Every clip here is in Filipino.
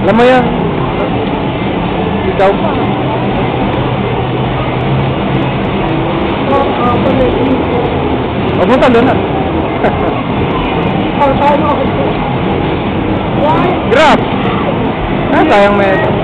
Alam mo yan. Ikaw pa. Papunta doon na. Grab! Ah, sayang may...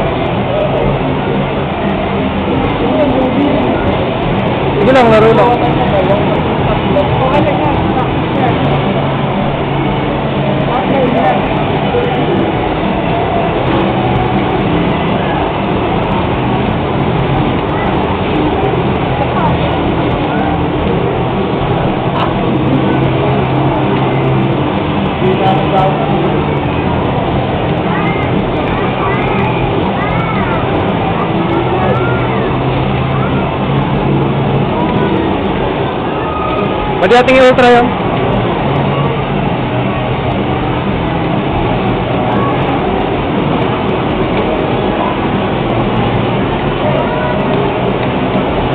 Pwede ating i-ultra yun?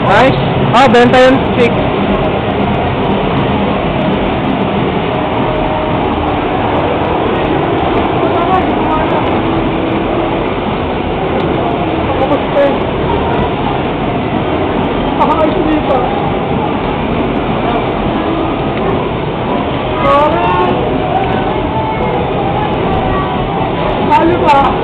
Nice. Ah, benta yun. 6. Salut, pas.